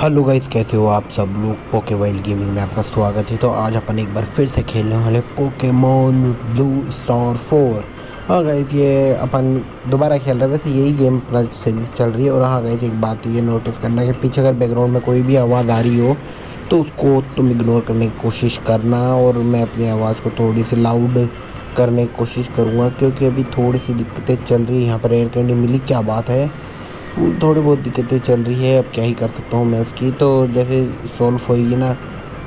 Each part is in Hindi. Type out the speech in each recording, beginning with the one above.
हेलो गाइस कैसे हो आप सब लोग? पोके वाइल्ड गेमिंग में आपका स्वागत है। तो आज अपन एक बार फिर से खेलने वाले पोकेमोन ब्लू स्टार फोर हाँ गाइस ये अपन दोबारा खेल रहे हैं। वैसे यही गेम सीरीज़ चल रही है और हाँ गाइस एक बात ये नोटिस करना कि पीछे अगर बैकग्राउंड में कोई भी आवाज़ आ रही हो तो उसको तुम इग्नोर करने की कोशिश करना और मैं अपनी आवाज़ को थोड़ी सी लाउड करने की कोशिश करूँगा, क्योंकि अभी थोड़ी सी दिक्कतें चल रही है। यहाँ पर एयर कैंडी मिली, क्या बात है? थोड़ी बहुत दिक्कतें चल रही है, अब क्या ही कर सकता हूँ मैं उसकी। तो जैसे सॉल्व होएगी ना,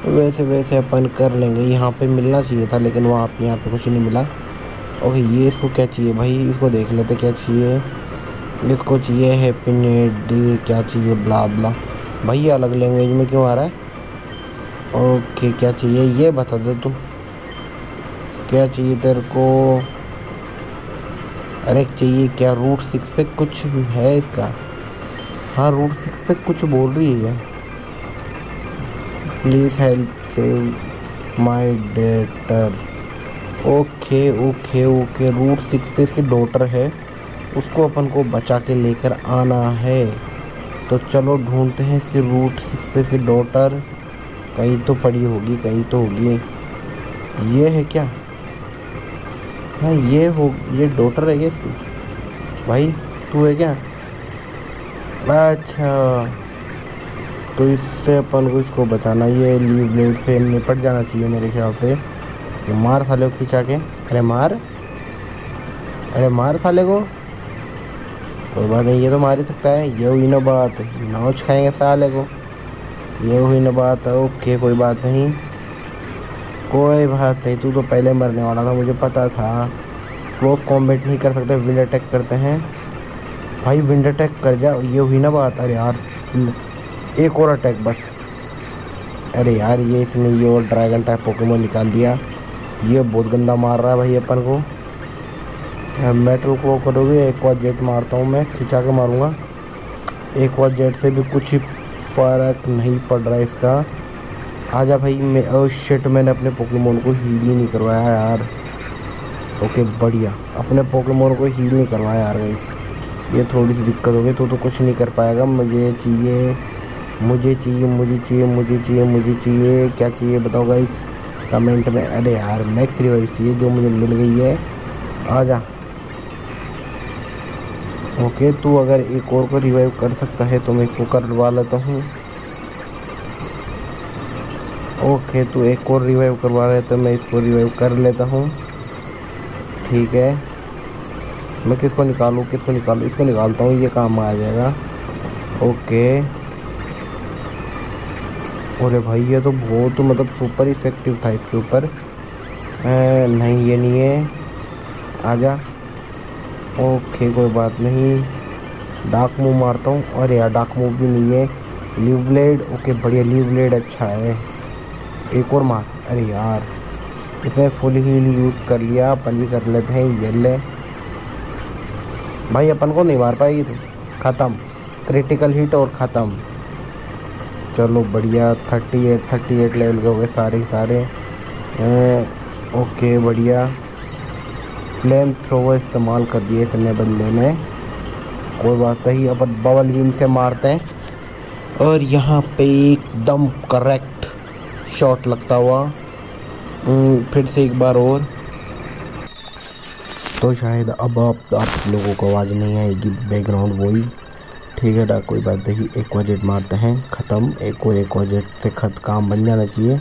वैसे वैसे अपन कर लेंगे। यहाँ पे मिलना चाहिए था, लेकिन वहाँ पे यहाँ पे कुछ नहीं मिला। ओके, ये इसको क्या चाहिए भाई? इसको देख लेते क्या चाहिए। इसको चाहिए हैप्पी डे क्या चाहिए ब्ला ब्ला भाई अलग लैंग्वेज में क्यों आ रहा है? ओके, क्या चाहिए? ये बता दो तू। क्या चाहिए तेरे को? अरे चाहिए क्या? रूट सिक्स पे कुछ है इसका? हाँ रूट सिक्स पे कुछ बोल रही है please help save my daughter okay okay okay route six पे इसकी डॉटर है। उसको अपन को बचा के लेकर आना है। तो चलो ढूंढते हैं इसकी रूट सिक्स पे इसकी डॉटर कहीं तो पड़ी होगी, कहीं तो होगी। ये है क्या? हाँ ये हो, ये डॉटर है क्या इसकी? भाई, तू है क्या? अच्छा। तो इससे अपन को इसको बचाना, ये लीव ब्लेड से निपट जाना चाहिए मेरे ख्याल से। ये मार साले को खींचा के। अरे मार। अरे मार साले को। कोई बात नहीं, ये तो मार ही सकता है। ये हुई ना बात। नौच खाएँगे साले को। ये हुई ना बात। ओके, कोई बात नहीं। कोई बात नहीं, तू तो पहले मरने वाला था, मुझे पता था। क्लोज कॉम्बेट नहीं कर सकते विंड अटैक करते हैं। भाई विंड अटैक कर जा, ये हुई ना बात, अरे यार। एक और अटैक बस। अरे यार, ये इसने ये और ड्रैगन टाइप पोकेमोन निकाल दिया। ये बहुत गंदा मार रहा है भाई अपन को। मेटल को करोगे, एक बार जेट मारता हूँ मैं, खिंचा के मारूँगा। एक बार जेट से भी कुछ फ़र्क नहीं पड़ रहा इसका। आजा भाई, मैं ओ शिट मैंने अपने पोकेमोन को हील ही नहीं करवाया यार। ओके बढ़िया। अपने पोकेमोन को हील नहीं करवाया यार भाई। ये थोड़ी सी दिक्कत होगी तो तो कुछ नहीं कर पाएगा। मुझे चाहिए मुझे चाहिए मुझे चाहिए मुझे चाहिए मुझे चाहिए। क्या चाहिए बताओ गाइस कमेंट में, अरे यार मैक्स रिवाइव चाहिए जो मुझे मिल गई है। आजा। ओके तू अगर एक और को रिवाइव कर सकता है तो मैं इसको करवा लेता हूँ। ओके तो एक और रिवाइव करवा रहे तो मैं इसको रिवाइव कर लेता हूँ। ठीक है। मैं किसको निकालूँ किसको निकालूँ? इसको निकालता हूँ, ये काम आ जाएगा। ओके। अरे भाई, ये तो बहुत मतलब सुपर इफ़ेक्टिव था इसके ऊपर। नहीं, ये नहीं है। आजा। ओके, कोई बात नहीं। डाक मूव मारता हूँ। अरे यार डाक मूव भी नहीं है। लीव ब्लेड ओके, बढ़िया। लीव ब्लेड अच्छा है। एक और मार। अरे यार इसने फुल हील यूज़ कर लिया अपन भी कर लेते हैं ये ले। भाई अपन को नहीं मार पाएगी तो। ख़त्म। क्रिटिकल हिट और ख़त्म। चलो बढ़िया। Thirty eight thirty eight level के हो गए सारे सारे। ए, ओके बढ़िया। फ्लेम थ्रोवर इस्तेमाल कर दिए इसने बंदे ने। कोई बात नहीं अपन बबल बीम से मारते हैं। और यहाँ पे एकदम करेक्ट शॉट लगता हुआ। हम्म, फिर से एक बार और। तो शायद अब आप आप लोगों को आवाज़ नहीं आएगी बैकग्राउंड वॉइस ठीक है डा कोई बात नहीं एक वजेट मारते हैं ख़त्म। एक और एक वजेट से खत काम बन जाना चाहिए।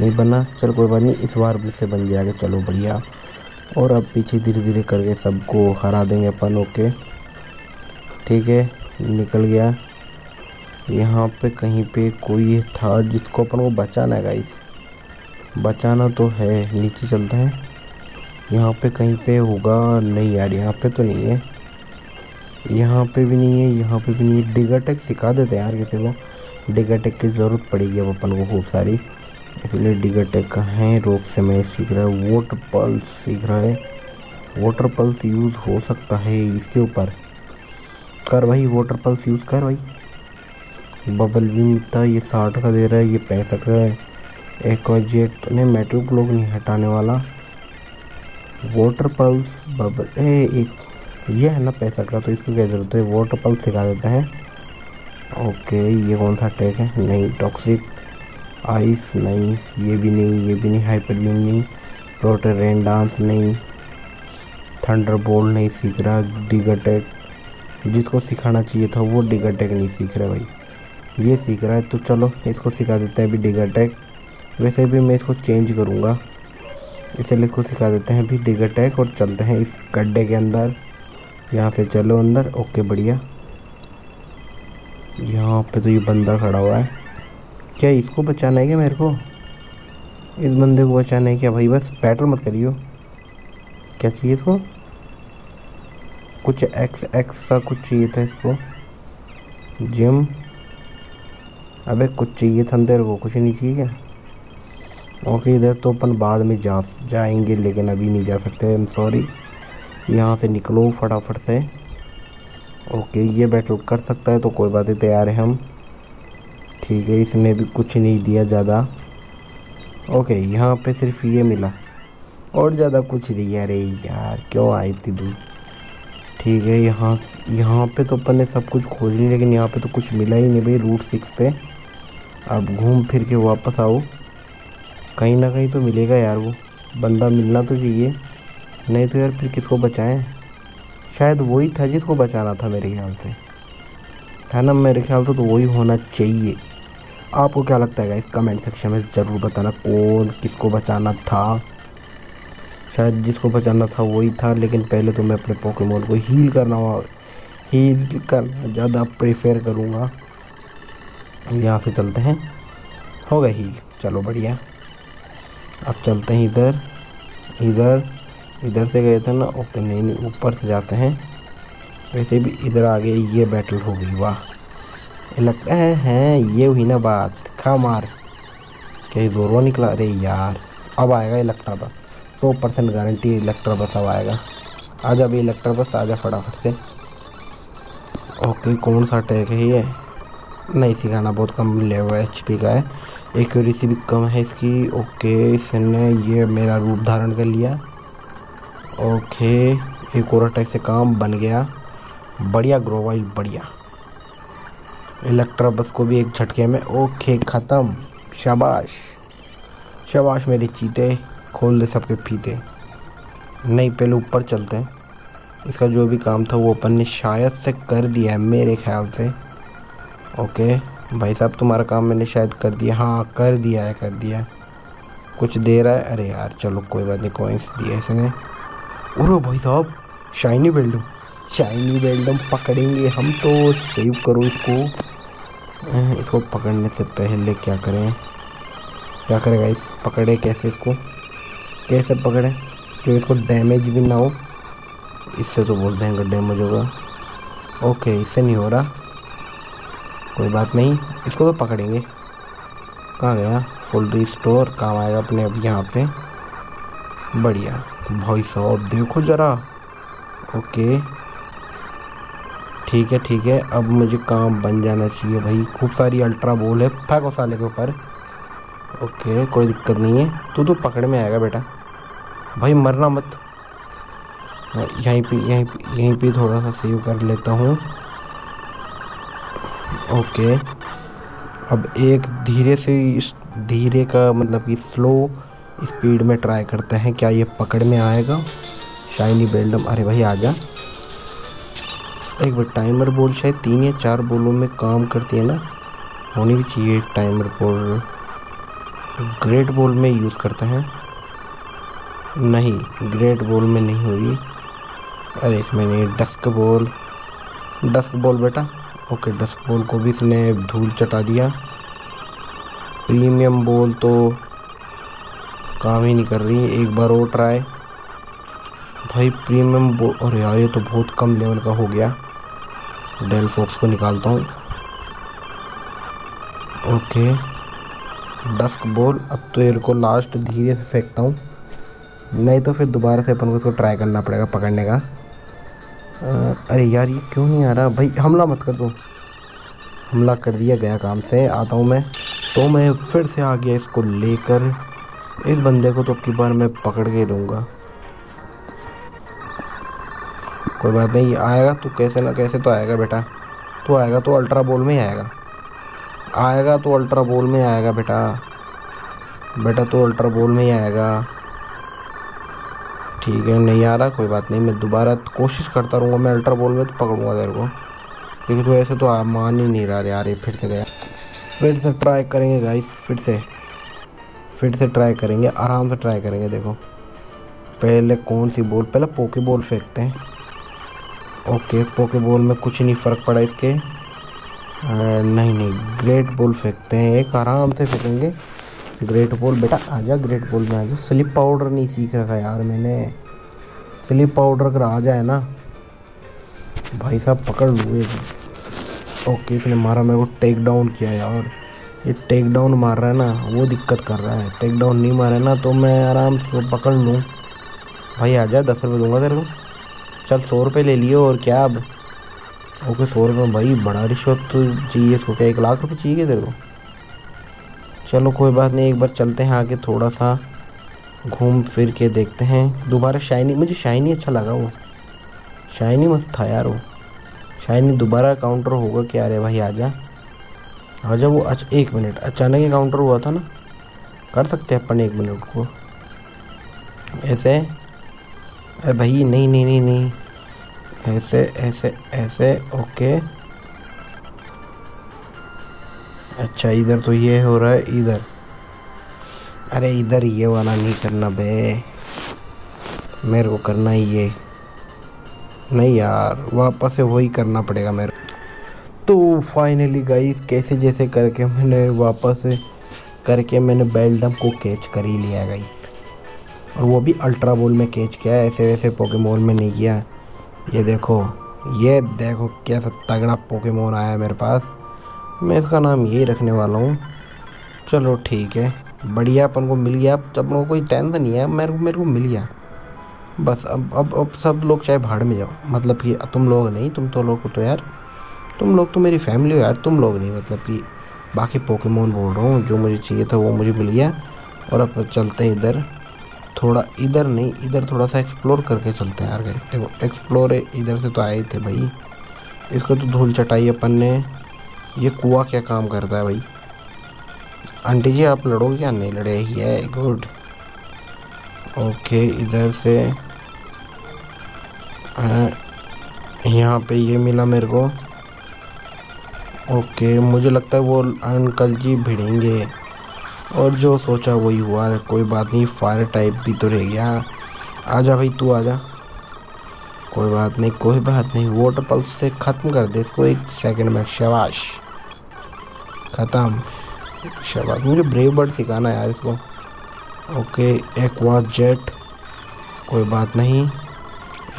नहीं बना चल कोई बात नहीं इस बार भी से बन जाएगा चलो बढ़िया। और अब पीछे धीरे धीरे करके सबको हरा देंगे अपन ओके। ठीक है निकल गया। यहाँ पे कहीं पे कोई था जिसको अपन को बचाना है गाइस बचाना तो है, नीचे चलते हैं। यहाँ पे कहीं पे होगा, नहीं यार, यहाँ पे तो नहीं है। यहाँ पे भी नहीं है, यहाँ पे भी नहीं है। डिगर टेक सिखा देते हैं यार किसी को। डिगर टेक की ज़रूरत पड़ेगी अब अपन को खूब सारी। इसलिए डिगर टेक का है रोक से मैं सीख रहा है। वाटर पल्स सीख रहा है। वाटर पल्स यूज़ हो सकता है इसके ऊपर। कर भाई वाटर पल्स यूज़ कर भाई। बबल भी मिलता है ये साठ का दे रहा है, ये पैंसठ का है। एक जेट ने मेटल ग्लोब नहीं हटाने वाला। वाटर पल्स बबल, ए, एक, ये है ना पैंसठ का तो इसको क्या ज़रूरत है? वाटर पल्स सिखा देते हैं। ओके, ये कौन सा अटैक है? नहीं टॉक्सिक आइस नहीं, ये भी नहीं, ये भी नहीं हाइपर बीम नहीं रोटर रेन डांस नहीं थंडर बोल्ट नहीं सीख रहा डिग अटैक जिसको सिखाना चाहिए था, वो डिग अटैक नहीं सीख रहा भाई। ये सीख रहा है तो चलो, इसको सिखा देते हैं अभी डिग अटैक वैसे भी मैं इसको चेंज करूँगा। इसलिए इसको सिखा देते हैं अभी डिग अटैक और चलते हैं इस गड्ढे के अंदर। यहाँ से चलो अंदर, ओके, बढ़िया। यहाँ पे तो ये बंदा खड़ा हुआ है। क्या इसको बचाना है क्या मेरे को? इस बंदे को बचाना है क्या भाई? बस बैटल मत करियो। क्या चाहिए इसको? कुछ एक्स एक्स सा कुछ चाहिए था इसको। जिम अबे कुछ चाहिए था अंदर को कुछ नहीं चाहिए क्या? ओके इधर तो अपन बाद में जा, जाएँगे, लेकिन अभी नहीं जा सकते आई एम सॉरी यहाँ से निकलो फटाफट से। ओके ये बैटल कर सकता है तो कोई बात नहीं, तैयार है हम। ठीक है इसने भी कुछ नहीं दिया ज़्यादा। ओके यहाँ पे सिर्फ़ ये मिला। और ज़्यादा कुछ नहीं, अरे यार, क्यों आई थी तू ठीक है, यहाँ यहाँ पे तो अपन ने सब कुछ खोज लिया, लेकिन यहाँ पे तो कुछ मिला ही नहीं भाई रूट सिक्स पे। अब घूम फिर के वापस आओ। कहीं ना कहीं तो मिलेगा यार वो। बंदा मिलना तो चाहिए। नहीं तो यार फिर किसको बचाएँ? शायद वही था जिसको बचाना था मेरे ख्याल से। है ना, मेरे ख्याल से तो वही होना चाहिए। आपको क्या लगता है इस कमेंट सेक्शन में ज़रूर बताना कौन किसको बचाना था। शायद जिसको बचाना था वही था, लेकिन पहले तो मैं अपने पोकेमोन को हील करना हील करना ज़्यादा प्रेफर करूँगा। यहाँ से चलते हैं। हो गया हील चलो बढ़िया। अब चलते हैं इधर। इधर। इधर से गए थे ना, ओके, नहीं नहीं, ऊपर से जाते हैं। वैसे भी इधर आ गए ये बैटल हो गई, वाह। लगता है, हैं, ये हुई ना बात। खा मार। क्या जोरवा निकला? अरे यार, अब आएगा इलेक्ट्रा बस। सौ परसेंट गारंटी इलेक्ट्रा बस अब आएगा। आ जा अभी इलेक्ट्रा बस आ जा फटाफट से। ओके, कौन सा अटैक है ये? नहीं सिखाना बहुत कम लेवल एच का है। एक्यूरेसी भी कम है इसकी। ओके इसने ये मेरा रूप धारण कर लिया। ओके एक और अटैक से काम बन गया। बढ़िया ग्रोवाइल बढ़िया। इलेक्ट्रा बस को भी एक झटके में। ओके ख़त्म। शाबाश। शाबाश, मेरे चीते। खोल दे सबके फीते। नहीं, पहले ऊपर चलते हैं। इसका जो भी काम था, वो अपन ने शायद से कर दिया है, मेरे ख्याल से। ओके। भाई साहब, तुम्हारा काम मैंने शायद कर दिया। हाँ कर दिया है, कर दिया है। कुछ दे रहा है। अरे यार, चलो, कोई बात नहीं कोइंस दिया इसने। और भाई साहब शाइनी बेल्डम शाइनी बेल्डम पकड़ेंगे। हम तो सेव करो इसको। इसको पकड़ने से पहले क्या करें? क्या करेगा इस पकड़े कैसे इसको? कैसे पकड़े? जो इसको डैमेज भी ना हो। इससे तो बोल देंगे डैमेज होगा। ओके, इससे नहीं हो रहा। कोई बात नहीं, इसको तो पकड़ेंगे। कहाँ गया? फुल रिस्टोर काम आएगा अपने अब यहाँ पे। बढ़िया, भाई साहब, देखो ज़रा। ओके। ठीक है ठीक है, अब मुझे काम बन जाना चाहिए भाई। खूब सारी अल्ट्रा बोल है फेंको साले के ऊपर। ओके, कोई दिक्कत नहीं है। तू तो पकड़ में आएगा बेटा। भाई मरना मत। यहीं पे यहीं पे यहीं पे थोड़ा सा सेव कर लेता हूँ। ओके अब एक धीरे से इस, धीरे का मतलब कि स्लो स्पीड में ट्राई करते हैं, क्या ये पकड़ में आएगा? शाइनी बेल्डम अरे भाई आ जा। एक बार टाइमर बोल, शायद तीन या चार बोलों में काम करती है ना? होनी भी चाहिए टाइमर बोल। ग्रेट बोल में यूज़ करते हैं। नहीं ग्रेट बोल में नहीं हुई अरे इसमें नहीं डस्क बॉल डस्क बॉल बेटा। ओके डस्क बॉल को भी इसने धूल चटा दिया। प्रीमियम बॉल तो काम ही नहीं कर रही, एक बार और ट्राई। भाई, प्रीमियम बॉल और यार, ये तो बहुत कम लेवल का हो गया। डेल फॉक्स को निकालता हूँ। ओके, डस्क बॉल, अब तो ये को लास्ट धीरे से फेंकता हूँ। नहीं तो फिर दोबारा से अपन को इसको ट्राई करना पड़ेगा पकड़ने का। अरे यार, ये क्यों नहीं आ रहा? भाई, हमला मत कर दो। हमला कर दिया गया काम से। आता हूँ मैं। तो मैं फिर से आ गया इसको लेकर। इस बंदे को तो की बार मैं पकड़ के लूँगा। कोई बात नहीं, आएगा तो कैसे ना कैसे तो आएगा बेटा। तो आएगा तो अल्ट्रा बॉल में ही आएगा। आएगा तो अल्ट्रा बॉल में आएगा बेटा। बेटा तो अल्ट्रा बॉल में ही आएगा। ठीक है, नहीं आ रहा, कोई बात नहीं, मैं दोबारा कोशिश करता रहूँगा, मैं अल्ट्रा बॉल में तो पकड़ूँगा तेरे को। क्योंकि तो ऐसे तो मान ही नहीं रहा यार, ये फिर से गया। फिर से ट्राई करेंगे गाइस फिर से। फिर से ट्राई करेंगे, आराम से ट्राई करेंगे, देखो। पहले कौन सी बॉल पहले पोके बॉल फेंकते हैं। ओके पोके बॉल में कुछ नहीं फ़र्क पड़ा इसके। नहीं नहीं ग्रेट बॉल फेंकते हैं, एक आराम से फेंकेंगे। ग्रेट बॉल बेटा आजा ग्रेट बॉल में आजा स्लिप पाउडर नहीं सीख रखा यार मैंने। स्लिप पाउडर अगर आ जाए ना, भाई साहब पकड़ लूँ ओके इसने मारा, मेरे को टेक डाउन किया यार। ये टेक डाउन मार रहा है ना, वो दिक्कत कर रहा है। टेक डाउन नहीं मारे ना तो मैं आराम से पकड़ लूँ। भाई आ जा, दस रुपये दूँगा तेरे को। चल, सौ रुपये ले लियो और क्या अब? ओके सौ रुपये भाई बड़ा रिश्वत तो चाहिए इसको क्या एक लाख रुपये चाहिए तेरे को? चलो कोई बात नहीं, एक बार चलते हैं आगे थोड़ा सा, घूम फिर के देखते हैं। दोबारा शाइनी, मुझे शाइनी अच्छा लगा वो। शाइनी मस्त था यार वो। शाइनी दोबारा काउंटर होगा क्या अरे भाई आजा। आजा वो अच्छा एक मिनट, अचानक ही काउंटर हुआ था ना? कर सकते हैं अपन एक मिनट को। ऐसे? अरे भाई, नहीं नहीं नहीं नहीं। ऐसे ऐसे ऐसे, ओके। अच्छा इधर तो ये हो रहा है, इधर। अरे, इधर ये वाला नहीं करना बे। मेरे को करना ही ये। नहीं यार, वापस से वही करना पड़ेगा मेरे तो फाइनली गाइस कैसे जैसे करके मैंने वापस करके मैंने बेल्डम को कैच कर ही लिया गाइस और वो भी अल्ट्रा बॉल में कैच किया ऐसे वैसे पोकेमोन में नहीं किया। ये देखो ये देखो कैसा तगड़ा पोकेमोन आया मेरे पास। मैं इसका नाम यही रखने वाला हूँ। चलो ठीक है। बढ़िया, अपन को मिल गया। अब अपन को कोई टेंशन नहीं है। मेरे को मेरे को मिल गया। बस अब अब अब सब लोग चाहे भाड़ में जाओ। मतलब कि तुम लोग नहीं, तुम तो लोग तो यार, तुम लोग तो मेरी फैमिली हो यार। तुम लोग नहीं मतलब कि बाकी पोकेमोन बोल रहा हूँ। जो मुझे चाहिए था वो मुझे मिल गया। और अब चलते हैं इधर। थोड़ा इधर नहीं, इधर थोड़ा सा एक्सप्लोर करके चलते हैं यार। देखो एक्सप्लोर इधर से तो आए थे भाई। इसको तो धूल चटाई अपन ने ये कुआ क्या काम करता है भाई? आंटी जी, आप लड़ोगे या नहीं, लड़े ही है। गुड ओके इधर से यहाँ पे ये मिला मेरे को। ओके मुझे लगता है वो अंकल जी भिड़ेंगे। और जो सोचा वही हुआ कोई बात नहीं फायर टाइप भी तो रह गया आजा भाई, तू आजा। कोई बात नहीं, कोई बात नहीं। वाटर पल्स से ख़त्म कर दे इसको एक सेकंड में। शबाश। ख़त्म। शबाश, मुझे ब्रेव बर्ड सिखाना यार इसको। ओके एक्वा जेट कोई बात नहीं।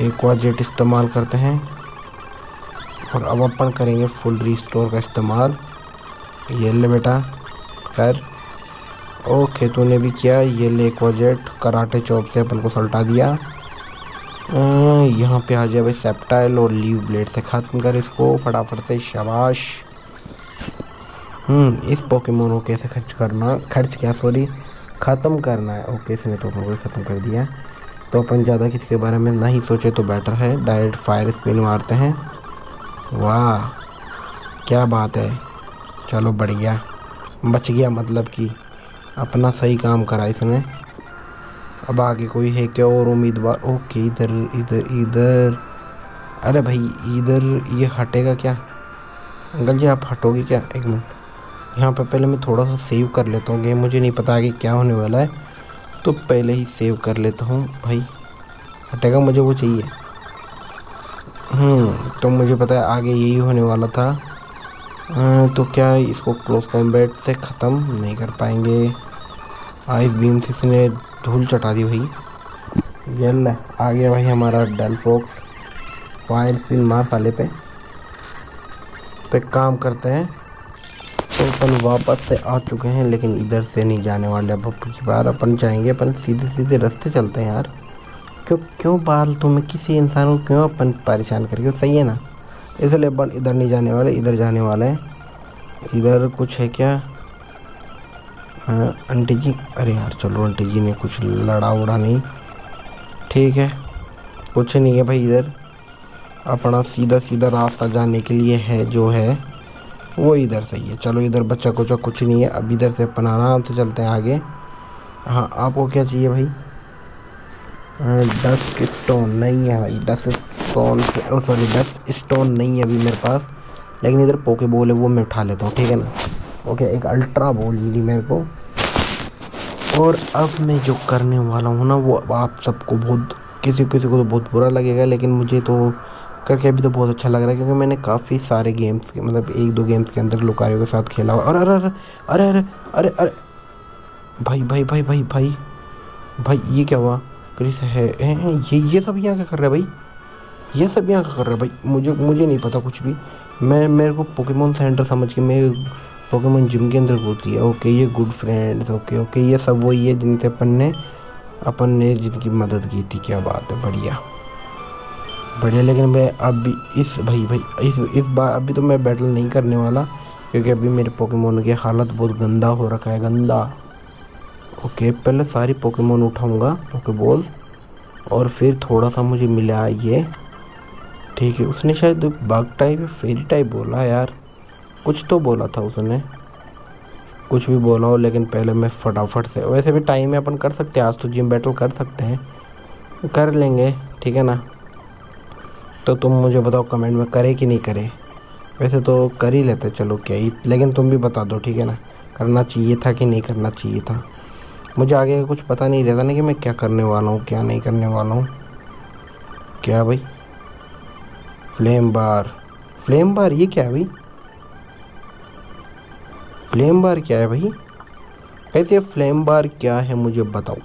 एक्वा जेट इस्तेमाल करते हैं। और अब अपन करेंगे फुल रिस्टोर का इस्तेमाल। ये ले बेटा कर ओके तूने भी किया। ये ले एक्वा जेट कराटे चौप से अपन को सल्टा दिया। यहाँ पे आ जाए भाई सेप्टाइल और लीव ब्लेड से ख़त्म कर इसको। फटाफट से, शाबाश। इस पोकेमोन को कैसे खर्च करना, खर्च क्या सॉरी ख़त्म करना है? ओके इसने तो अपन ख़त्म कर दिया। तो अपन ज़्यादा किसी के बारे में नहीं सोचे तो बेटर है। डायरेक्ट फायर स्पिन मारते हैं। वाह, क्या बात है। चलो, बढ़िया। बच गया मतलब कि अपना सही काम करा इसने। अब आगे कोई है क्या और उम्मीदवार? ओके इधर इधर इधर। अरे भाई, इधर ये हटेगा क्या? अंकल जी, आप हटोगे क्या? एक मिनट। यहाँ पर पहले मैं थोड़ा सा सेव कर लेता हूँ। गेम मुझे नहीं पता आगे क्या होने वाला है। तो पहले ही सेव कर लेता हूँ भाई। हटेगा मुझे वो चाहिए। हम्म तो मुझे पता है आगे यही होने वाला था। आ, तो क्या इसको क्लोज कॉम्बैट से ख़त्म नहीं कर पाएँगे? आइस बीम से इसने धूल चटा दी भाई। जल आ गया भाई हमारा डल फॉक्स फायर स्पिन मार साले पे। पे काम करते हैं। तो अपन वापस से आ चुके हैं, लेकिन इधर से नहीं जाने वाले। अब की बार अपन जाएँगे, अपन सीधे सीधे रास्ते चलते हैं यार। क्यों क्यों बाल तुम्हें किसी इंसान को क्यों अपन परेशान करके सही है ना? इसलिए अपन इधर नहीं जाने वाले, इधर जाने वाले हैं। इधर कुछ है क्या? आंटी जी, अरे यार चलो, आंटी जी ने कुछ लड़ा उड़ा नहीं। ठीक है, कुछ नहीं है भाई इधर। अपना सीधा सीधा रास्ता जाने के लिए है, जो है। वो इधर से ही है। चलो, इधर बच्चा कुछ कुछ नहीं है। अब इधर से अपन आराम से चलते हैं आगे। हाँ आपको क्या चाहिए भाई? डस्ट स्टोन नहीं है भाई dust stone sorry dust stone नहीं है अभी मेरे पास। लेकिन इधर पोके बोल है, वो मैं उठा लेता हूँ, ठीक है ना? ओके, एक अल्ट्रा बॉल मिली मेरे को। और अब मैं जो करने वाला हूँ ना, वो आप सबको बहुत किसी किसी को तो बहुत बुरा लगेगा, लेकिन मुझे तो करके अभी तो बहुत अच्छा लग रहा है, क्योंकि मैंने काफ़ी सारे गेम्स के मतलब एक दो गेम्स के अंदर लुकारियों के साथ खेला हुआ और अरे अरे अरे अरे अरे अरे, भाई भाई भाई भाई भाई भाई, ये क्या हुआ? क्रिस है ये ये सब यहाँ क्या कर रहा है भाई? ये सब यहाँ क्या कर रहा है भाई? मुझे मुझे नहीं पता कुछ भी। मैं, मेरे को पोकेमोन सेंटर समझ के मैं पोकेमोन जिम के अंदर घूट दिया ओके ये गुड फ्रेंड्स ओके ओके ये सब वही है जिनसे अपन ने अपन ने जिनकी मदद की थी। क्या बात है, बढ़िया। बढ़िया, लेकिन मैं अभी इस, भाई भाई, इस इस बार अभी तो मैं बैटल नहीं करने वाला, क्योंकि अभी मेरे पोकेमोन की हालत बहुत गंदा हो रखा है, गंदा। ओके पहले सारी पोकेमोन उठाऊँगा बोल। और फिर थोड़ा सा मुझे मिला ये। ठीक है, उसने शायद बाग टाइप फेरी टाइप बोला यार। कुछ तो बोला था उसने। कुछ भी बोला हो, लेकिन पहले मैं फटाफट से, वैसे भी टाइम में अपन कर सकते हैं, आज तो जिम बैटल कर सकते हैं। कर लेंगे, ठीक है ना? तो तुम मुझे बताओ कमेंट में करे कि नहीं करे। वैसे तो कर ही लेते, चलो क्या ही। लेकिन तुम भी बता दो, ठीक है ना? करना चाहिए था कि नहीं करना चाहिए था? मुझे आगे का कुछ पता नहीं रहता ना कि मैं क्या करने वाला हूँ, क्या नहीं करने वाला हूँ। क्या भाई? फ्लेम बार फ्लेम बार ये क्या है भाई? फ्लेम बार क्या है भाई? कैसे फ्लेम बार क्या है, मुझे बताओ।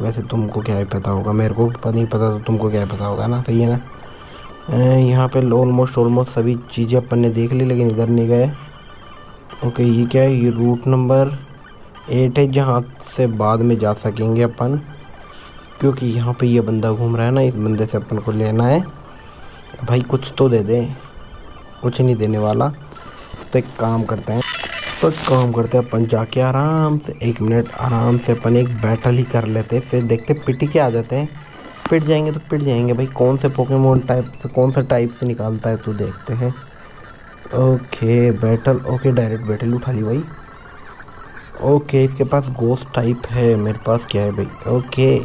वैसे तुमको क्या है पता होगा, मेरे को नहीं पता तो तुमको क्या पता होगा ना? सही है ना? यहाँ पे ऑलमोस्ट ऑलमोस्ट सभी चीज़ें अपन ने देख ली, लेकिन इधर नहीं गए। ओके ये क्या है? ये रूट नंबर एट है, जहाँ से बाद में जा सकेंगे अपन, क्योंकि यहाँ पे ये बंदा घूम रहा है ना, इस बंदे से अपन को लेना है। भाई, कुछ तो दे दे, कुछ नहीं देने वाला। तो एक काम करते हैं तो काम करते हैं अपन जाके आराम से, एक मिनट आराम से अपन एक बैटल ही कर लेते फिर देखते पिटी के आ जाते हैं। पिट जाएँगे तो पिट जाएँगे। भाई, कौन से पोकेमोन टाइप से, कौन सा टाइप से निकालता है तो देखते हैं। Okay battle okay direct battle उठा ली भाई। ओके इसके पास गोस्ट टाइप है, मेरे पास क्या है भाई? ओके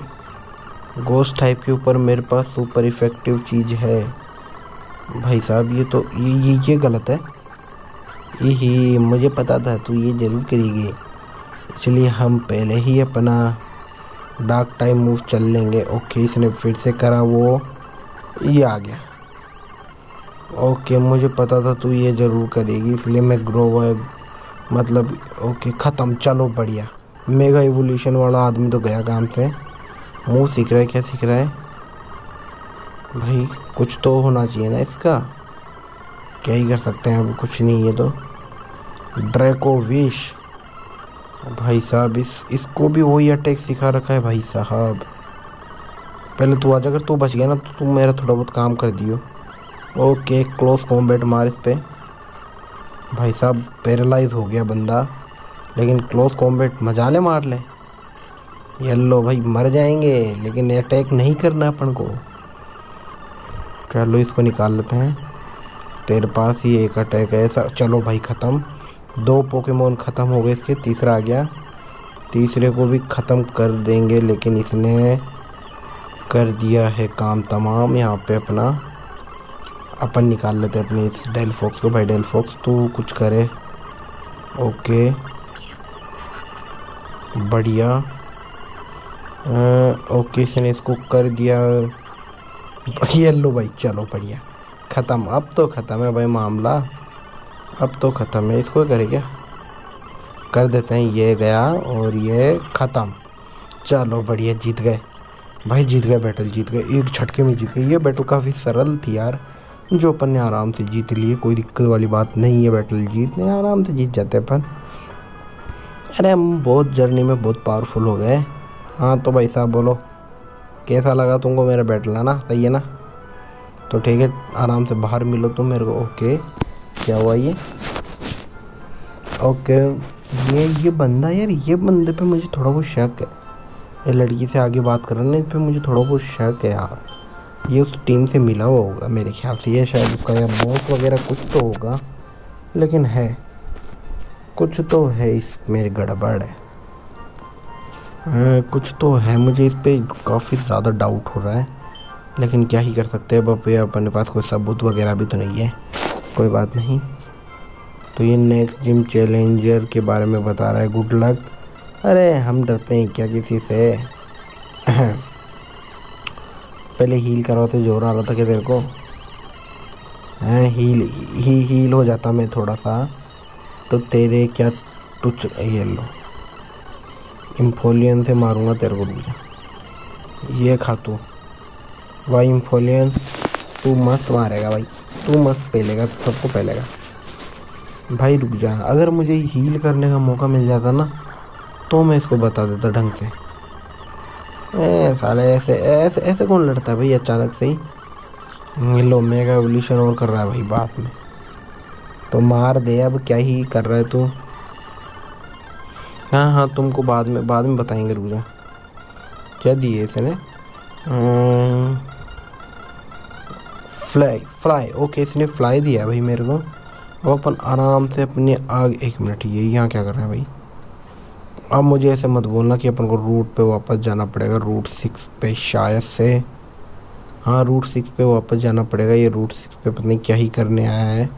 गोस्ट टाइप के ऊपर मेरे पास सुपर इफ़ेक्टिव चीज़ है। भाई साहब, ये तो ये ये ये गलत है। ही मुझे पता था, तू ये ज़रूर करेगी। इसलिए हम पहले ही अपना डार्क टाइम मूव चल लेंगे। ओके, इसने फिर से करा, वो ये आ गया। ओके, मुझे पता था तू ये ज़रूर करेगी, इसलिए मैं ग्रो मतलब ओके, ख़त्म। चलो, बढ़िया। मेगा इवोल्यूशन वाला आदमी तो गया काम से। मुँह सीख रहा है, क्या सीख रहा है? भाई, कुछ तो होना चाहिए ना इसका। क्या ही कर सकते हैं, अब कुछ नहीं है तो। ड्रैको विश भाई साहब, इस, इसको भी वही अटैक सिखा रखा है भाई साहब। पहले तू आज अगर तू बच गया ना तो तू मेरा थोड़ा बहुत काम कर दियो। ओके क्लोज कॉम्बैट मार इस पर भाई साहब पैरालाइज हो गया बंदा। लेकिन क्लोज कॉम्बैट मज़ा ले मार ले। येल्लो भाई, मर जाएँगे, लेकिन अटैक नहीं करना अपन को। चलो, इसको निकाल लेते हैं। तेरे पास ही एक अटैक है, ऐसा चलो भाई, ख़त्म। दो पोकेमोन ख़त्म हो गए इसके तीसरा आ गया। तीसरे को भी ख़त्म कर देंगे, लेकिन इसने कर दिया है काम तमाम। यहाँ पे अपना, अपन निकाल लेते हैं अपने इस डेल फॉक्स को। भाई डेल फॉक्स तो कुछ करे। ओके। बढ़िया। ओके, इसने इसको कर दिया। ये लो भाई, चलो बढ़िया। ख़त्म, अब तो ख़त्म है भाई मामला। अब तो ख़त्म है, इसको करें क्या? कर देते हैं, ये गया और ये ख़त्म। चलो बढ़िया, जीत गए। भाई जीत गए बैटल जीत गए। एक झटके में जीत गए। ये बैटल काफ़ी सरल थी यार, जो अपन ने आराम से जीत लिए कोई दिक्कत वाली बात नहीं है बैटल जीतने। आराम से जीत जाते अपन। अरे हम बहुत जर्नी में बहुत पावरफुल हो गए। हाँ तो भाई साहब बोलो, कैसा लगा तुमको मेरा बैटल है ना? सही है ना? तो ठीक है, आराम से बाहर मिलो तुम मेरे को ओके क्या हुआ ये? ओके ये ये बंदा यार ये बंदे पे मुझे थोड़ा बहुत शक है। ये लड़की से आगे बात कर रहे ना इस पर मुझे थोड़ा बहुत शक है यार। ये उस टीम से मिला हुआ होगा मेरे ख्याल से ये शायद उसका या बॉस वगैरह कुछ तो होगा। लेकिन है कुछ तो है इस मेरे गड़बड़ है। हाँ, कुछ तो है मुझे इस पर काफ़ी ज़्यादा डाउट हो रहा है। लेकिन क्या ही कर सकते हैं अब अपने पास कोई सबूत वगैरह भी तो नहीं है। कोई बात नहीं। तो ये नेक्स्ट जिम चैलेंजर के बारे में बता रहा है गुड लक अरे, हम डरते हैं क्या किसी से? पहले हील करवाते ज़ोर आ रहा था क्या तेरे को? हैं हील ही हील हो जाता मैं थोड़ा सा तो तेरे क्या टुच ये लो? इम्फोलियन से मारूँगा तेरे को रुक ये खा तू। भाई इम्फोलियन तू मस्त मारेगा भाई। तू मस्त पहलेगा तो सबको पहलेगा। भाई रुक जा, अगर मुझे हील करने का मौका मिल जाता ना तो मैं इसको बता देता ढंग से। ए, साले, ऐसे ऐसे ऐसे कौन लड़ता है भाई अचानक से ही? लो मेगा एवोल्यूशन और कर रहा है भाई बात में तो मार दे, अब क्या ही कर रहा है तू? हाँ हाँ तुमको बाद में बाद में बताएँगे, रुक जा। क्या दिए इसने? फ्लाई फ्लाई ओके इसने फ्लाई दिया भाई मेरे को। अब अपन आराम से अपने आग, एक मिनट ये यहाँ क्या कर रहे हैं भाई? अब मुझे ऐसे मत बोलना कि अपन को रूट पे वापस जाना पड़ेगा। रूट सिक्स पे शायद से। हाँ रूट सिक्स पे वापस जाना पड़ेगा। ये रूट सिक्स पे पता नहीं क्या ही करने आया है।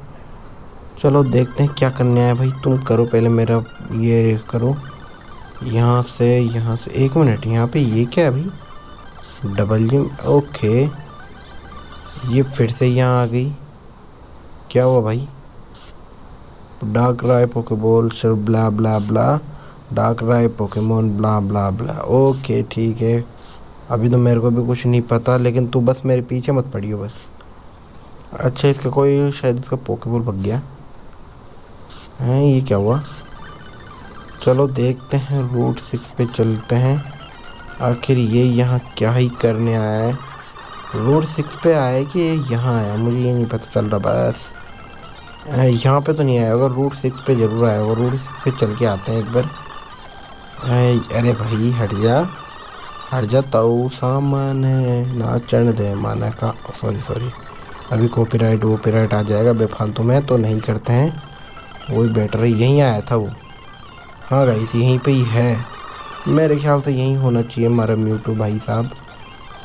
चलो देखते हैं क्या करने आया भाई। तुम करो पहले मेरा ये करो। यहाँ से यहाँ से, एक मिनट यहाँ पे ये क्या है भाई? डबल जिम ओके ये फिर से यहाँ आ गई। क्या हुआ भाई? Darkrai Pokeball sir blah blah blah Darkrai Pokemon blah blah blah okay ठीक है। अभी तो मेरे को भी कुछ नहीं पता, लेकिन तू बस मेरे पीछे मत पड़ियो बस। अच्छा इसका कोई, शायद इसका पोकेबॉल भग गया। हैं, ये क्या हुआ? चलो, देखते हैं रूट सिक्स पे चलते हैं। आखिर ये यहाँ क्या ही करने आया है? रोड सिक्स पे आया कि यहाँ आया, मुझे ये नहीं पता चल रहा बस। यहाँ पे तो नहीं आया होगा रूट सिक्स पे ज़रूर आया होगा रूट सिक्स पे चल के आते हैं एक बार। अरे भाई, हट जा हट जा, ताऊ सामान है, ना चढ़ दे माना का सॉरी सॉरी अभी कॉपीराइट वोपीराइट आ जाएगा, बेफालतू में तो नहीं करते हैं। वही बेटर यहीं आया था वो। हाँ गाइस यहीं पे ही है। मेरे ख्याल से यहीं होना चाहिए, हमारा म्यूटू भाई साहब।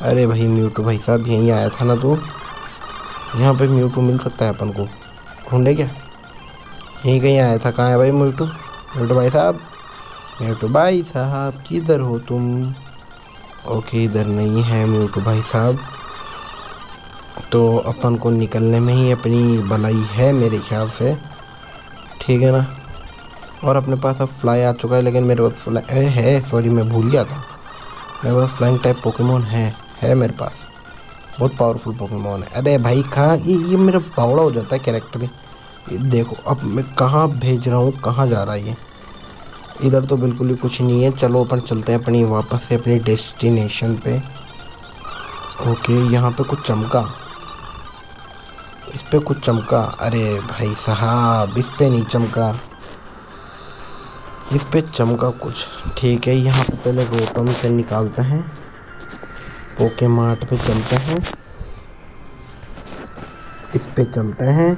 अरे भाई, म्यूटू भाई साहब, यहीं आया था ना तो? यहाँ पे म्यूटू मिल सकता है अपन को। ढूंढे क्या? यहीं कहीं आया था। कहाँ है भाई म्यूटू? म्यूटू भाई साहब? म्यूटू भाई साहब, किधर हो तुम? ओके इधर नहीं है म्यूटू भाई साहब। तो अपन को निकलने में ही अपनी भलाई है मेरे ख्याल से। ठीक है ना? और अपने पास अब फ्लाई आ चुका है, लेकिन मेरे पास फ्लाई है सॉरी मैं भूल गया था। मेरे पास फ्लाइंग टाइप पोकेमोन है। है मेरे पास। बहुत पावरफुल पोकेमोन है। अरे भाई, कहाँ ये ये मेरा बावड़ा हो जाता है कैरेक्टर देखो, अब मैं कहाँ भेज रहा हूँ, कहाँ जा रहा है ये? इधर तो बिल्कुल ही कुछ नहीं है। चलो, अपन चलते हैं अपनी वापस से अपनी डेस्टिनेशन पे। ओके, यहाँ पे कुछ चमका। इस पर कुछ चमका। अरे भाई साहब, इस पर नहीं चमका। इस पर चमका कुछ। ठीक है, यहाँ पे पहले रोटम से निकालते हैं। पोके मार्ट पे चलते हैं। इस पे चलते हैं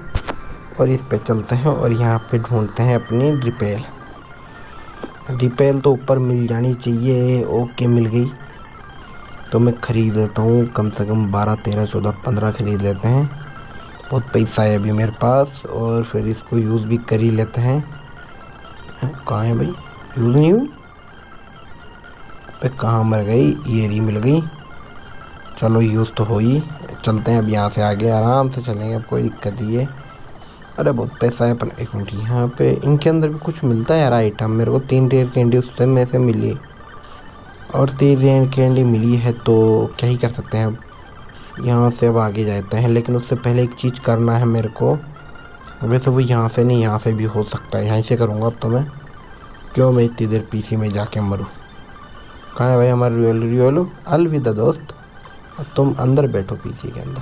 और इस पे चलते हैं और यहाँ पे ढूंढते हैं अपनी रिपेल रिपेल तो ऊपर मिल जानी चाहिए। ओके मिल गई। तो मैं ख़रीद लेता हूँ। कम से कम बारह, तेरह, चौदह, पंद्रह ख़रीद लेते हैं। बहुत पैसा है अभी मेरे पास और फिर इसको यूज़ भी कर ही लेते हैं। कहाँ है भाई? यूज़ नहीं हुई? कहाँ मर गई? ये री मिल गई। चलो यूज़ तो हो ही। चलते हैं अब यहाँ से आगे, आराम से चलेंगे, अब कोई दिक्कत ही है। अरे, बहुत पैसा है, पर एक मिनट, यहाँ पे इनके अंदर भी कुछ मिलता है यार आइटम मेरे को तीन रेयर कैंडी उससे में से मिली। और तीन रेयर कैंडी मिली है तो क्या ही कर सकते हैं? अब यहाँ से अब आगे जाते हैं, लेकिन उससे पहले एक चीज़ करना है मेरे को। वैसे वो यहाँ से नहीं, यहाँ से भी हो सकता है। यहाँ से करूँगा अब तो मैं। क्यों मैं इतनी देर पीसी में जाके मरूँ? कहाँ है भाई हमारे रियल रियोलो अलविदा दोस्त। अब तुम अंदर बैठो पीसी के अंदर।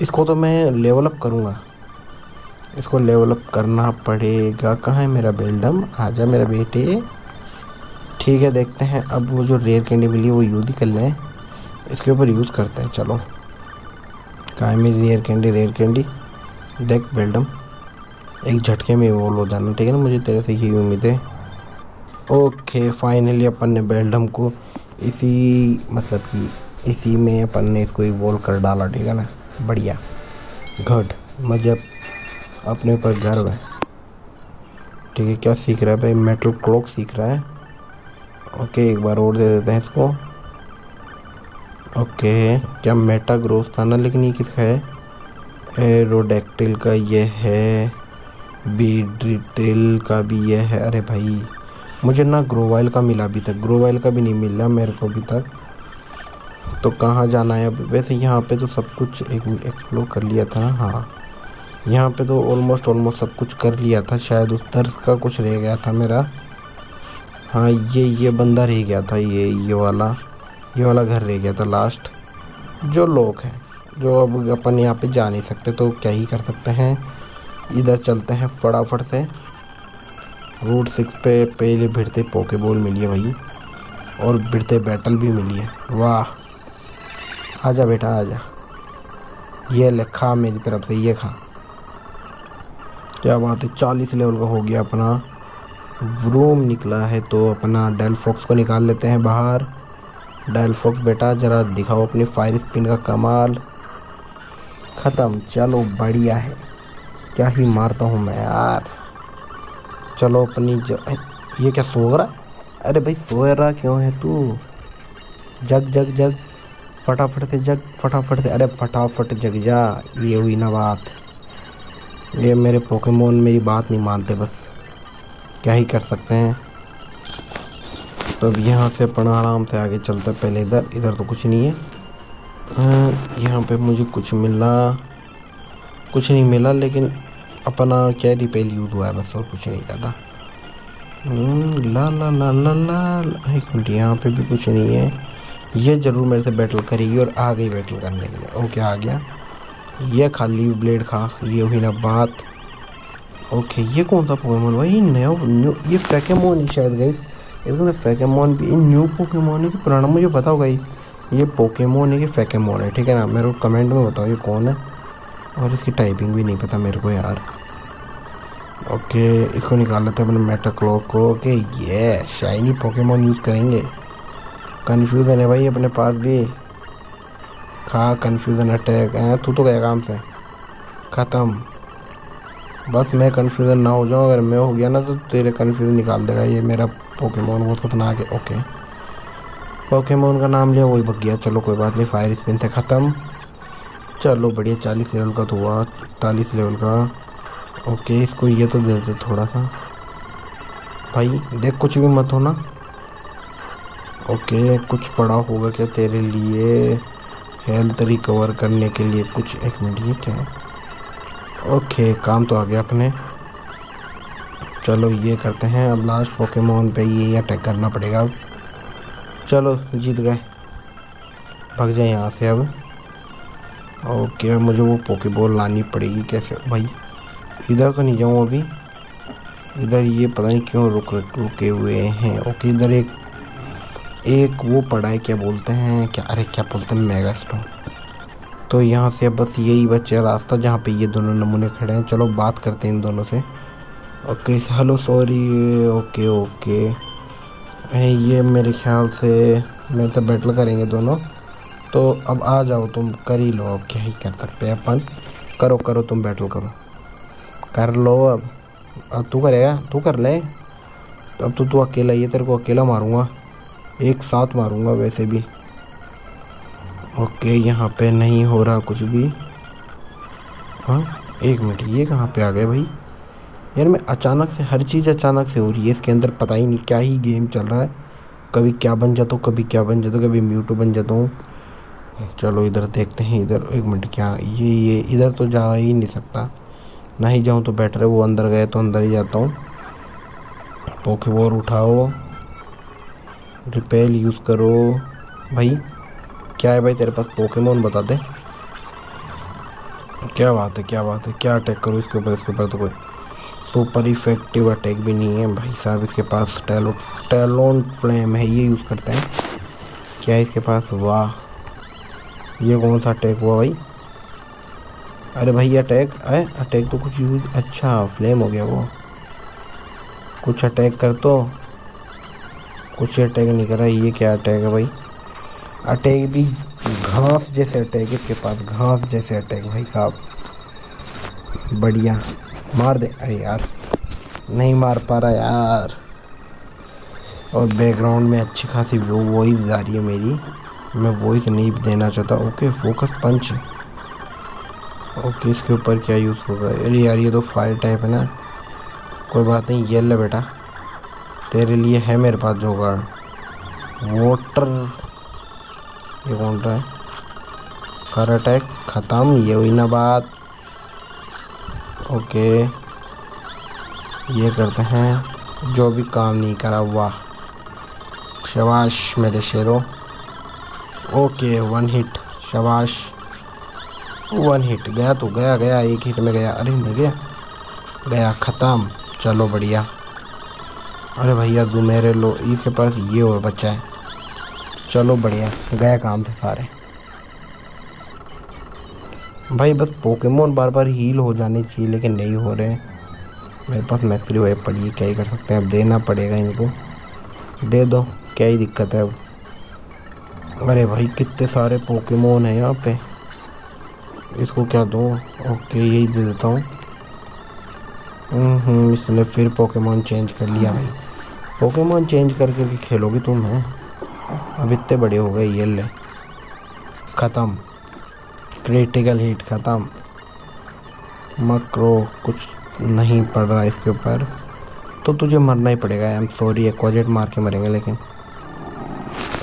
इसको तो मैं लेवल अप करूँगा। इसको लेवल अप करना पड़ेगा। कहाँ है मेरा बेल्डम जा मेरा बेटे। ठीक है, देखते हैं। अब वो जो रेयर कैंडी मिली, वो यूज़ ही कर लें। इसके ऊपर यूज़ करते हैं। चलो। काय मेरी रेयर कैंडी रेयर कैंडी देख बेल्डम एक झटके में वो हो जाना। ठीक है ना? मुझे तेरे से यही उम्मीद है। ओके फाइनली अपन ने बेल्डम को इसी मतलब कि इसी में अपन ने इसको इवोल्व कर डाला, ठीक है ना? बढ़िया। घट मतलब अपने ऊपर गर्व है। ठीक है, क्या सीख रहा है भाई? मेटल क्लॉक सीख रहा है? ओके एक बार और दे देते हैं इसको। ओके क्या मेटा ग्रोथ था ना? लेकिन ये किसका है? एरोडेक्टिल का ये है। बीड्रिटिल का भी ये है। अरे भाई, मुझे ना ग्रोवाइल का मिला अभी तक। ग्रोवाइल का भी नहीं मिला मेरे को अभी तक। तो कहाँ जाना है? अब वैसे यहाँ पे तो सब कुछ एक एक्सप्लोर कर लिया था ना हाँ। यहाँ पे तो ऑलमोस्ट ऑलमोस्ट सब कुछ कर लिया था, शायद उस तर्ज का कुछ रह गया था मेरा। हाँ ये ये बंदा रह गया था, ये ये वाला। ये वाला घर रह गया था लास्ट जो लोग हैं, जो अब अपन यहाँ पे जा नहीं सकते तो क्या ही कर सकते हैं? इधर चलते हैं फटाफट से। रूट सिक्स पे पहले भिड़ते पोके बॉल मिली है भाई। और भिड़ते बैटल भी मिली है। वाह! आजा बेटा, आजा। ये ले खा मेरी तरफ़ से, ये खा। क्या बात है, चालीस लेवल का हो गया अपना। रूम निकला है तो अपना डेल फॉक्स को निकाल लेते हैं बाहर। डेल फॉक्स बेटा, ज़रा दिखाओ अपनी फायर स्पिन का कमाल। ख़त्म, चलो बढ़िया है। क्या ही मारता हूँ मैं यार। चलो अपनी जो ये क्या सो रहा अरे भाई, सो रहा क्यों है तू? जग जग जग। फटाफट से जग फटाफट से अरे फटाफट जग जा ये हुई ना बात। ये मेरे पोकेमोन मेरी बात नहीं मानते बस। क्या ही कर सकते हैं? तो अब यहाँ से अपना आराम से आगे चलते पहले इधर इधर तो कुछ नहीं है। यहाँ पे मुझे कुछ मिला। कुछ नहीं मिला लेकिन अपना कैरी पेल यूज़ हुआ है बस और कुछ नहीं ज़्यादा। हम्म, ला ला ला ला ला एक मिनट यहाँ पे भी कुछ नहीं है। ये ज़रूर मेरे से बैटल करेगी और आ गई बैटल करने के लिए। ओके आ गया। ये खाली ब्लेड खा, ये हुई ना बात। ओके ये कौन सा पोकेमोन भाई नया न्यू ये फैकेमोन ही शायद गई इसमें फैकेमोन भी न्यू पोकेमोन है कि पुराना? मुझे बताओ भाई ये। पोकेमोन है कि फैकेमोन है, ठीक है ना? मेरे को कमेंट में बताओ ये कौन है। और इसकी टाइपिंग भी नहीं पता मेरे को यार। ओके इसको निकाल लेते हैं अपने मेटा क्लॉक को। ओके ये शाइनी पोकेमोन यूज़ करेंगे। कन्फ्यूज़न है भाई, अपने पास भी। खा कन्फ्यूज़न अटैक है, तू तो गया काम से। ख़त्म। बस मैं कन्फ्यूज़न ना हो जाऊँ, अगर मैं हो गया ना तो तेरे कन्फ्यूज़न निकाल देगा। ये मेरा पोकेमोन बहुत खतरनाक है ओके पोकेमोन का नाम लिया, वही भग गया। चलो, कोई बात नहीं फायर स्पिन से ख़त्म। चलो, बढ़िया, चालीस लेवल का तो हुआ। चालीस लेवल का। ओके इसको ये तो दे दे थोड़ा सा। भाई, देख, कुछ भी मत होना। ओके, कुछ पड़ा होगा क्या तेरे लिए? हेल्थ रिकवर करने के लिए कुछ एक मिनट ये क्या ओके, काम तो आ गया अपने। चलो, ये करते हैं। अब लास्ट पोकेमोन पे ये अटैक करना पड़ेगा अब। चलो, जीत गए। भाग जाए यहाँ से अब। ओके मुझे वो पोके बॉल लानी पड़ेगी कैसे? भाई, इधर तो नहीं जाऊँ अभी। इधर ये पता नहीं क्यों रुक रुके हुए हैं। ओके, इधर एक एक वो पड़ा है क्या बोलते हैं? क्या, अरे क्या बोलते हैं? मेगा स्टोन तो यहाँ से बस यही बच्चा रास्ता जहाँ पे ये दोनों नमूने खड़े हैं। चलो बात करते हैं इन दोनों से। Okay, hello, sorry, okay okay. ये मेरे ख्याल से मेरे से बैटल करेंगे दोनों। तो अब आ जाओ, तुम कर ही लो। अब क्या ही कर सकते हैं अपन? करो करो, तुम बैटल करो। कर लो अब। अब तू करेगा? तू कर ले। तो अब तो तू अकेला है, तेरे को अकेला मारूँगा। एक साथ मारूँगा वैसे भी। ओके, यहाँ पे नहीं हो रहा कुछ भी। हाँ एक मिनट, ये कहाँ पे आ गए भाई? यार, मैं अचानक से, हर चीज़ अचानक से हो रही है, इसके अंदर पता ही नहीं क्या ही गेम चल रहा है। कभी क्या बन जाता हूँ, कभी क्या बन जाता हूँ, कभी म्यूटो बन जाता हूँ। चलो, इधर देखते हैं, इधर, एक मिनट, क्या ये ये, इधर तो जा ही नहीं सकता। नहीं जाऊँ तो बेटर है, वो अंदर गए तो अंदर ही जाता हूँ। पोके वोर उठाओ। रिपेल यूज़ करो। भाई, क्या है भाई तेरे पास? पोकेमोन बता दे। क्या बात है, क्या बात है, क्या अटैक करो इसके ऊपर? इसके ऊपर तो कोई सुपर इफ़ेक्टिव अटैक भी नहीं है भाई साहब। इसके पास टेलो टेलोन फ्लेम है, ये यूज़ करते हैं। क्या इसके पास? वाह। ये कौन सा अटैक हुआ भाई? अरे भाई अटैक अरे अटैक तो कुछ यूज़ अच्छा फ्लेम हो गया वो। कुछ अटैक कर तो। कुछ अटैक नहीं कर रहा ये क्या अटैक है भाई? अटैक भी घास जैसे अटैक इसके पास घास जैसे अटैक भाई साहब। बढ़िया। मार दे। अरे यार, नहीं मार पा रहा यार। और बैकग्राउंड में अच्छी खासी वो वॉइस आ रही है मेरी। मैं वॉइस नहीं देना चाहता। ओके फोकस पंच ओके इसके ऊपर क्या यूज़ होगा अरे यार, ये तो फायर टाइप है ना। कोई बात नहीं ये ले बेटा। तेरे लिए है मेरे पास जोगाड़। वाटर ये कौन रहा है? कर अटैक ख़त्म, ये हुई ना बात। ओके। ये करते हैं। जो भी काम नहीं करा, वाह। शबाश, मेरे शेरों। ओके वन हिट शबाश। वन हिट गया तो गया गया, एक हिट में गया। अरे, नहीं गया। गया, ख़त्म। चलो, बढ़िया। अरे भैया दो मेरे लो इसके पास ये और बच्चा है। चलो बढ़िया गया काम थे सारे। भाई बस पोकेमोन बार बार हील हो जाने चाहिए लेकिन नहीं हो रहे मेरे पास मैक्सरी वाइप पड़ी है क्या ही कर सकते हैं? अब देना पड़ेगा इनको। दे दो क्या ही दिक्कत है अब। अरे भाई कितने सारे पोकेमोन हैं यहाँ पे। इसको क्या दो? ओके यही दे देता हूँ। हम्म, इसने फिर पोकेमोन चेंज कर लिया भाई। पोकेमोन चेंज करके भी खेलोगी तुम, है? अब इतने बड़े हो गए ये ले ख़त्म। क्रिटिकल हिट ख़त्म। मक्रो कुछ नहीं पड़ रहा इसके ऊपर। तो तुझे मरना ही पड़ेगा आई एम सॉरी एक्वाजेट मार के मरेंगे, लेकिन।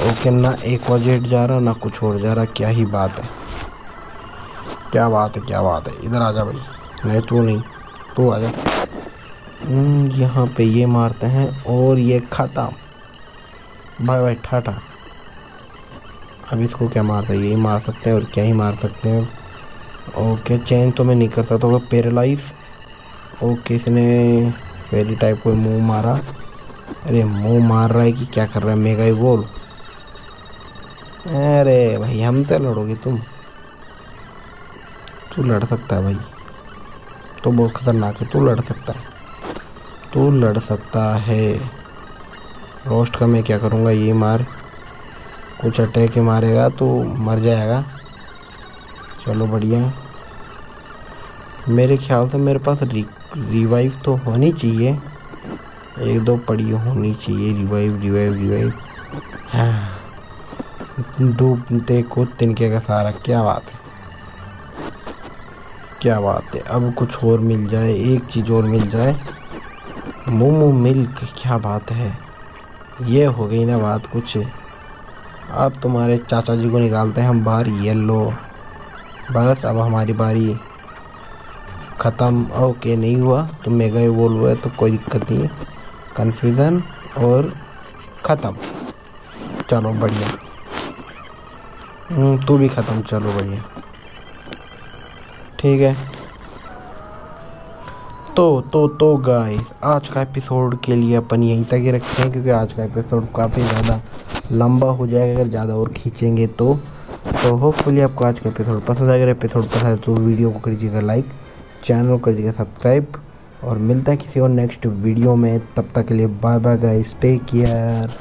ओके ना एक्वाजेट जा रहा, ना कुछ और जा रहा, क्या ही बात है। क्या बात है, क्या बात है। इधर आ जा भाई। नहीं तू नहीं, तू आ जा। यहाँ पे ये मारते हैं और ये ख़त्म। भाई भाई ठाठा अब इसको क्या मार हैं? यही मार सकते हैं और क्या ही मार सकते हैं। ओके चेंज तो मैं नहीं कर सकता वो पैरालाइज। ओके, इसने फेरी टाइप कोई मुँह मारा। अरे, मुँह मार रहा है कि क्या कर रहा है? मेगा बोल। अरे भाई, हम तो लड़ोगे तुम। तू लड़ सकता है भाई। तो बहुत ख़तरनाक है, तू लड़ सकता है। तू लड़ सकता है। रोस्ट का मैं क्या करूँगा? ये मार। कुछ अटैक के मारेगा तो मर जाएगा। चलो बढ़िया। मेरे ख्याल से मेरे पास रि, रिवाइव तो होनी चाहिए। एक दो पड़ी होनी चाहिए। रिवाइव रिवाइव रिवाइव हाँ। दो देखो तिनके का सारा। क्या बात है। क्या बात है। अब कुछ और मिल जाए। एक चीज़ और मिल जाए। मोमो मिल्क क्या बात है? ये हो गई ना बात कुछ। अब तुम्हारे चाचा जी को निकालते हैं हम बाहर येलो। बस अब हमारी बारी। ख़त्म। ओके नहीं हुआ। तो मेगा बोल हुआ तो कोई दिक्कत नहीं कन्फ्यूज़न और ख़त्म। चलो बढ़िया। हम्म, तू भी ख़त्म। चलो बढ़िया। ठीक है। तो तो तो गाइस आज का एपिसोड के लिए अपन यहीं तक ही रखते हैं, क्योंकि आज का एपिसोड काफ़ी ज़्यादा लंबा हो जाएगा, अगर ज़्यादा और खींचेंगे तो। तो होपफुली आपको आज का एपिसोड पसंद आएगा एपिसोड पसंद है तो वीडियो को करिएगा लाइक चैनल को करिएगा सब्सक्राइब और मिलता है किसी और नेक्स्ट वीडियो में, तब तक के लिए bye bye guys take care